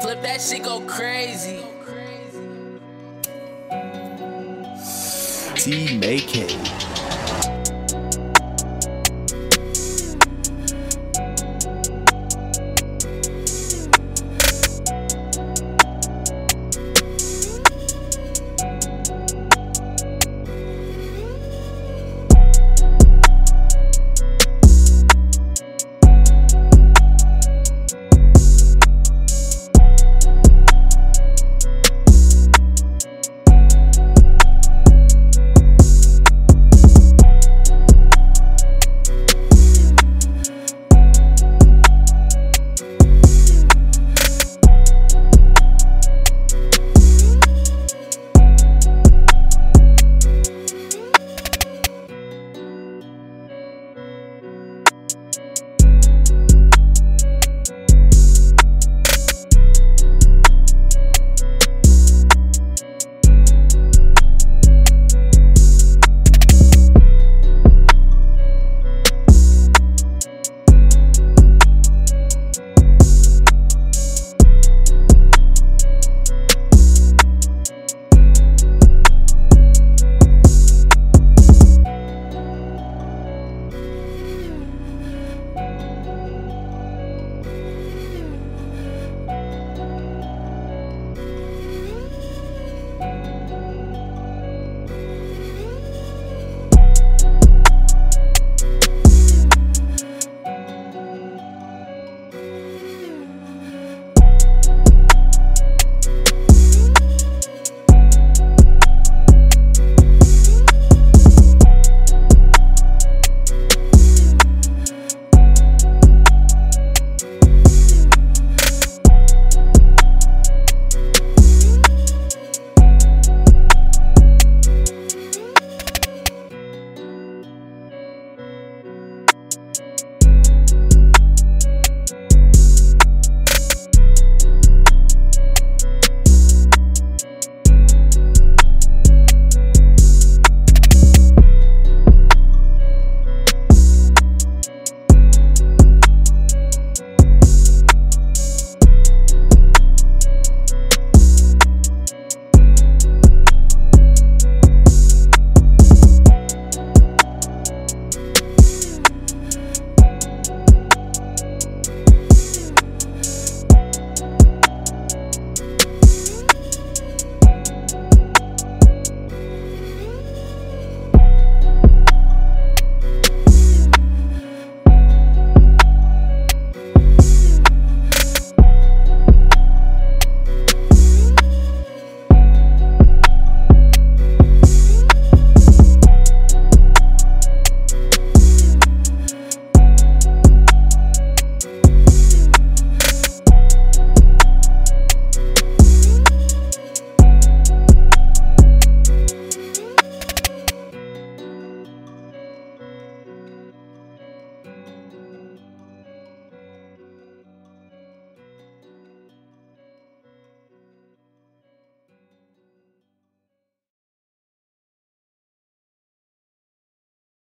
flip that shit go crazy. T May K.